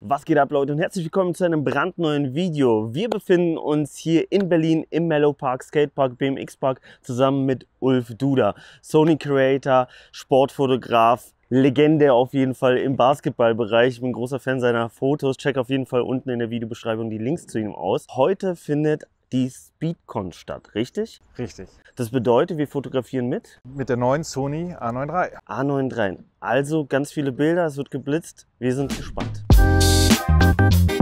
Was geht ab Leute und herzlich willkommen zu einem brandneuen Video. Wir befinden uns hier in Berlin im Mellow Park, Skatepark, BMX Park zusammen mit Ulf Duda, Sony Creator, Sportfotograf, Legende auf jeden Fall im Basketballbereich. Ich bin großer Fan seiner Fotos. Check auf jeden Fall unten in der Videobeschreibung die Links zu ihm aus. Heute findet die Speedcon statt, richtig? Richtig. Das bedeutet, wir fotografieren mit Mit der neuen Sony A9 III. A9 III. Also ganz viele Bilder, es wird geblitzt. Wir sind gespannt. Es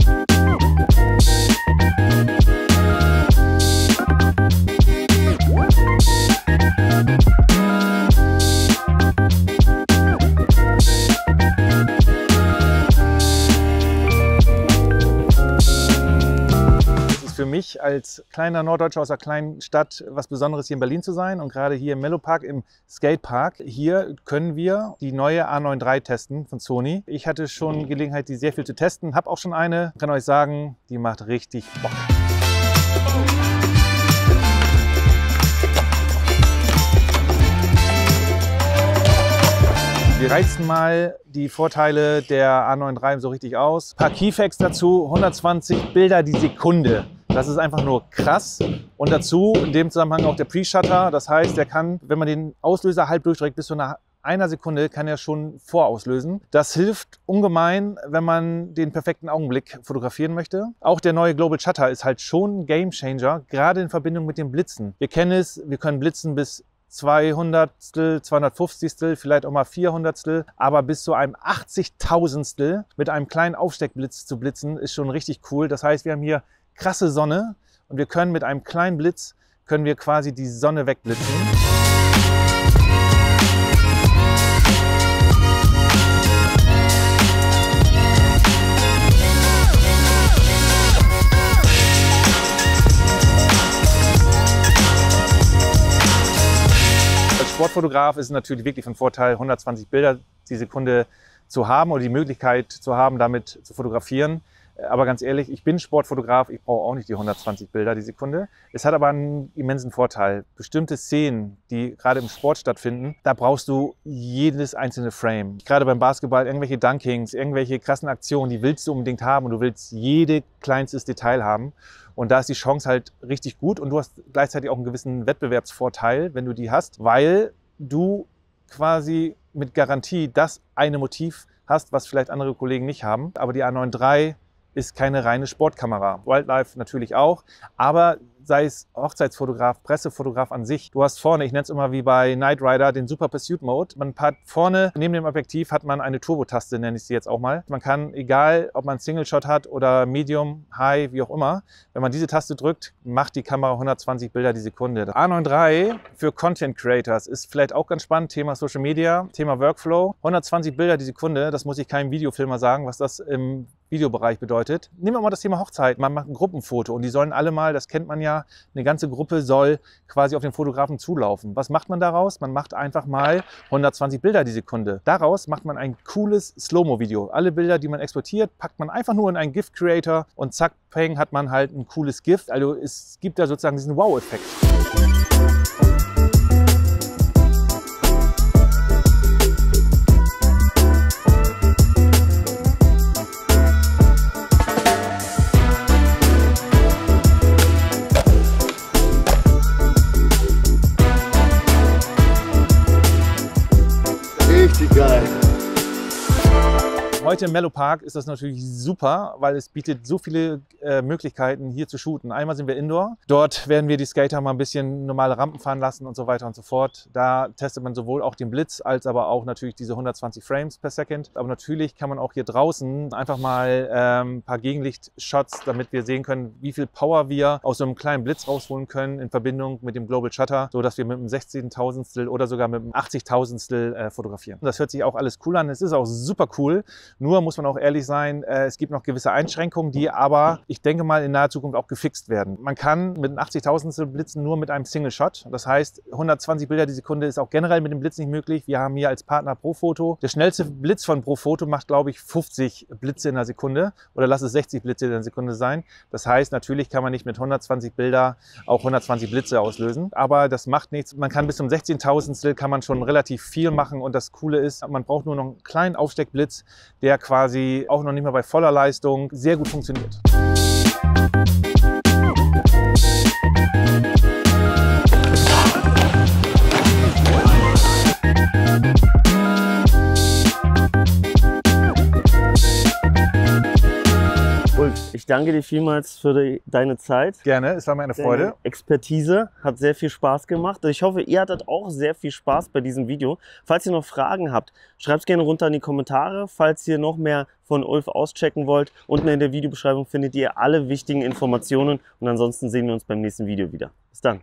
für mich als kleiner Norddeutscher aus einer kleinen Stadt was Besonderes, hier in Berlin zu sein. Und gerade hier im Mellow Park, im Skatepark, hier können wir die neue A9 III testen von Sony. Ich hatte schon Gelegenheit, die sehr viel zu testen, habe auch schon eine. Kann euch sagen, die macht richtig Bock. Wir reizen mal die Vorteile der A9 III so richtig aus. Ein paar Keyfacts dazu, 120 Bilder die Sekunde. Das ist einfach nur krass. Und dazu in dem Zusammenhang auch der Pre-Shutter. Das heißt, der kann, wenn man den Auslöser halb durchdrückt, bis zu einer einer Sekunde kann er schon vorauslösen. Das hilft ungemein, wenn man den perfekten Augenblick fotografieren möchte. Auch der neue Global Shutter ist halt schon ein Game Changer, gerade in Verbindung mit dem Blitzen. Wir kennen es, wir können blitzen bis 200, 250, vielleicht auch mal 400, aber bis zu einem 80.000 mit einem kleinen Aufsteckblitz zu blitzen, ist schon richtig cool. Das heißt, wir haben hier krasse Sonne und wir können mit einem kleinen Blitz, können wir quasi die Sonne wegblitzen. Als Sportfotograf ist es natürlich wirklich von Vorteil, 120 Bilder die Sekunde zu haben oder die Möglichkeit zu haben, damit zu fotografieren. Aber ganz ehrlich, ich bin Sportfotograf, ich brauche auch nicht die 120 Bilder die Sekunde. Es hat aber einen immensen Vorteil. Bestimmte Szenen, die gerade im Sport stattfinden, da brauchst du jedes einzelne Frame. Gerade beim Basketball, irgendwelche Dunkings, irgendwelche krassen Aktionen, die willst du unbedingt haben und du willst jede kleinstes Detail haben. Und da ist die Chance halt richtig gut und du hast gleichzeitig auch einen gewissen Wettbewerbsvorteil, wenn du die hast, weil du quasi mit Garantie das eine Motiv hast, was vielleicht andere Kollegen nicht haben. Aber die A9 III ist keine reine Sportkamera. Wildlife natürlich auch, aber sei es Hochzeitsfotograf, Pressefotograf an sich. Du hast vorne, ich nenne es immer wie bei Knight Rider, den Super Pursuit Mode. Man hat vorne neben dem Objektiv hat man eine Turbo-Taste, nenne ich sie jetzt auch mal. Man kann, egal ob man Single Shot hat oder Medium, High, wie auch immer, wenn man diese Taste drückt, macht die Kamera 120 Bilder die Sekunde. A9 III für Content Creators ist vielleicht auch ganz spannend. Thema Social Media, Thema Workflow. 120 Bilder die Sekunde, das muss ich keinem Videofilmer sagen, was das im Videobereich bedeutet. Nehmen wir mal das Thema Hochzeit. Man macht ein Gruppenfoto und die sollen alle mal, das kennt man ja, eine ganze Gruppe soll quasi auf den Fotografen zulaufen. Was macht man daraus? Man macht einfach mal 120 Bilder die Sekunde. Daraus macht man ein cooles Slow-Mo-Video. Alle Bilder, die man exportiert, packt man einfach nur in einen GIF-Creator und zack, peng, hat man halt ein cooles GIF. Also es gibt da sozusagen diesen Wow-Effekt. Heute im Mellow Park ist das natürlich super, weil es bietet so viele äh, Möglichkeiten hier zu shooten. Einmal sind wir indoor. Dort werden wir die Skater mal ein bisschen normale Rampen fahren lassen und so weiter und so fort. Da testet man sowohl auch den Blitz als aber auch natürlich diese 120 Frames per Second. Aber natürlich kann man auch hier draußen einfach mal ähm, ein paar Gegenlichtshots, damit wir sehen können, wie viel Power wir aus so einem kleinen Blitz rausholen können in Verbindung mit dem Global Shutter, so dass wir mit einem 16.000 oder sogar mit einem 80.000 äh, fotografieren. Das hört sich auch alles cool an. Es ist auch super cool. Nur muss man auch ehrlich sein, äh, es gibt noch gewisse Einschränkungen, die aber, ich denke mal, in naher Zukunft auch gefixt werden. Man kann mit einem 80.000 Blitzen nur mit einem Single Shot. Das heißt, 120 Bilder die Sekunde ist auch generell mit dem Blitz nicht möglich. Wir haben hier als Partner Profoto. Der schnellste Blitz von Profoto macht, glaube ich, 50 Blitze in der Sekunde oder lass es 60 Blitze in der Sekunde sein. Das heißt, natürlich kann man nicht mit 120 Bilder auch 120 Blitze auslösen, aber das macht nichts. Man kann bis zum 16.000 kann man schon relativ viel machen und das Coole ist, man braucht nur noch einen kleinen Aufsteckblitz, der quasi auch noch nicht mal bei voller Leistung sehr gut funktioniert. Ich danke dir vielmals für die, deine Zeit. Gerne, es war mir eine Freude. Deine Expertise hat sehr viel Spaß gemacht. Ich hoffe, ihr hattet auch sehr viel Spaß bei diesem Video. Falls ihr noch Fragen habt, schreibt es gerne runter in die Kommentare. Falls ihr noch mehr von Ulf auschecken wollt, unten in der Videobeschreibung findet ihr alle wichtigen Informationen. Und ansonsten sehen wir uns beim nächsten Video wieder. Bis dann.